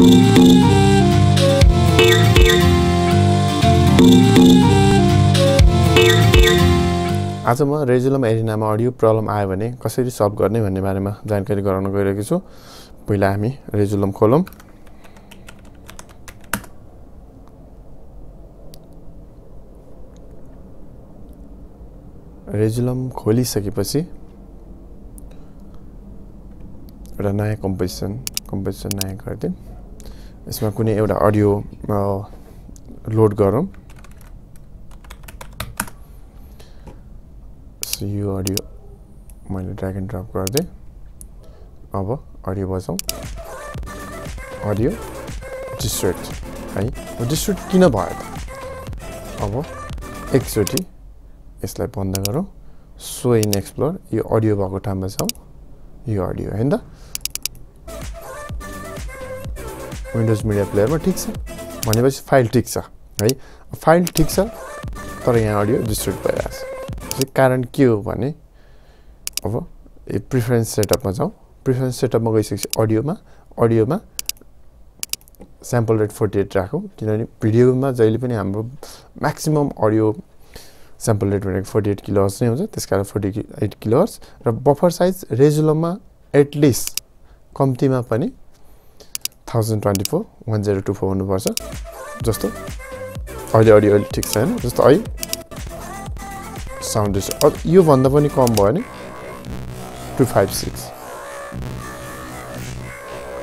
आज म रेजुलम एरिनामा audio problem आयो भने कसरी सल्भ गर्ने भन्ने बारेमा जानकारी गराउन गइरहेको छु। पहिला हामी रेजुलम खोलौँ। रेजुलम खोलिसकेपछि एउटा नयाँ कम्पोजिसन कम्पोजिसन नयाँ गरिदिउँ यसमा कुनै एउटा अडियो लोड गरौँ। यो अडियो मैले ड्राग एन्ड ड्रप गरिदिएँ अब अडियो बजाउँ। अडियो डिस्ट्रेक्ट है डिस्ट्रेक्ट किन भयो त? अब एकचोटि यसलाई बन्द गरौँ। सो इन एक्सप्लोर यो अडियो भएको ठाउँमा जाउँ। यो अडियो होइन त? विन्डोज मिडिया प्लेयरमा ठिक छ? भनेपछि फाइल ठिक छ है? फाइल ठिक छ तर यहाँ अडियो डिस्ट्रिक्ट भइरहेको छ। कारण के हो भने अब यो प्रिफरेन्स सेटअपमा जाउँ। प्रिफरेन्स सेटअपमा गइसकेपछि अडियोमा अडियोमा स्याम्पल रेट फोर्टी एट राखौँ। किनभने भिडियोमा जहिले पनि हाम्रो म्याक्सिमम् अडियो स्याम्पल रेट भनेको फोर्टी एट किलो नै हुन्छ। त्यस कारण फोर्टी एट किलो र बफर साइज रेजुलममा एटलिस्ट कम्तीमा पनि thousand twenty four one zero two four हुनुपर्छ। जस्तो अहिले अडियो अलिक ठिक छ होइन जस्तो है साउन्ड योभन्दा पनि कम भयो भने टु फाइभ सिक्स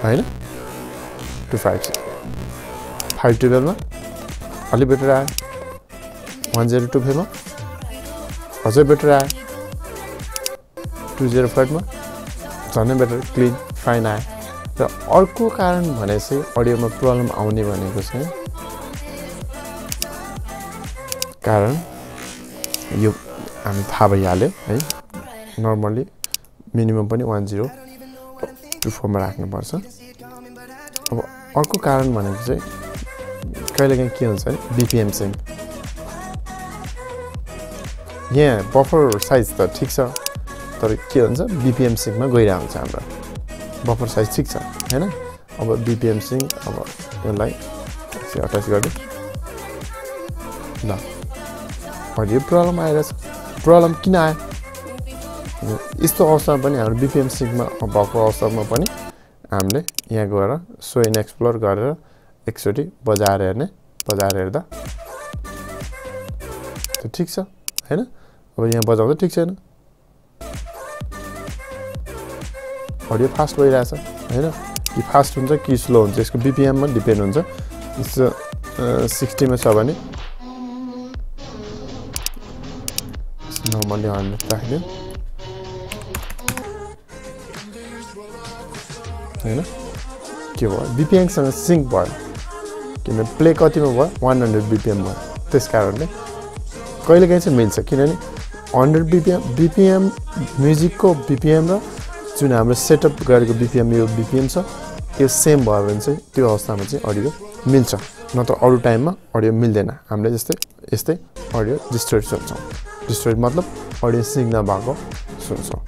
होइन? टु फाइभ सिक्स फाइभ टुवेल्भमा अलिक बेटर आयो। वान जिरो टू फाइभमा अझै बेटर आयो। टु जिरो फाइभमा झनै बेटर क्लिन फाइन आयो। र अर्को कारण भने चाहिँ अडियोमा प्रब्लम आउने भनेको चाहिँ कारण यो हामी थाहा भइहाल्यो है। नर्मल्ली मिनिमम पनि वान जिरो टु फोरमा राख्नुपर्छ। अब अर्को कारण भनेको चाहिँ कहिलेकाहीँ के हुन्छ भने बिपिएम चाहिँ यहाँ बफर साइज त ठिक छ तर के हुन्छ? बिपिएम सिङमा गइरहेको हुन्छ हाम्रो। बफर साइज ठिक छ होइन? अब बिपिएम सिङ अब यसलाई अट्ठाइस गरिदिउँ ल अहिले प्रब्लम आइरहेछ प्रब्लम किन आयो? यस्तो अवस्थामा पनि हाम्रो बिपिएम सिङमा भएको अवस्थामा पनि हामीले यहाँ गएर सो इन एक्सप्लोर गरेर एकचोटि बजाएर हेर्ने बजाएर हेर्दा ठिक छ होइन? अब यहाँ बजाउँदा ठिक छैन। अडियो फास्ट भइरहेछ होइन कि फास्ट हुन्छ कि स्लो हुन्छ यसको बिपिएममा डिपेन्ड हुन्छ। यस्तो सिक्सटीमा छ भने। नर्मल्ली हन्ड्रेड राखिदिउँ होइन के भयो? बिपिएमसँग सिङ्क भयो। किनभने प्ले कतिमा भयो? वान हन्ड्रेड बिपिएम भयो। त्यस कारणले कहिलेकाहीँ चाहिँ मिल्छ। किनभने हन्ड्रेड बिपिएम बिपिएम म्युजिकको बिपिएम र जुन हाम्रो सेटअप गरेको बिपिएम यो बिपिएम छ यो सेम भयो भने चाहिँ त्यो अवस्थामा चाहिँ अडियो मिल्छ। नत्र अरू टाइममा अडियो मिल्दैन। हामीले जस्तै यस्तै अडियो डिस्ट्रोइड सुन्छौँ। डिस्ट्रोइड मतलब अडियो सिङ नभएको सुन्छौँ।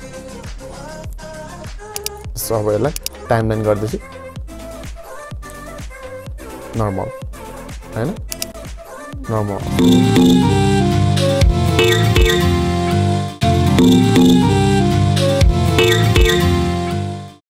जस्तो अब यसलाई टाइम लाइन गर्दैछु। नर्मल होइन? नर्मल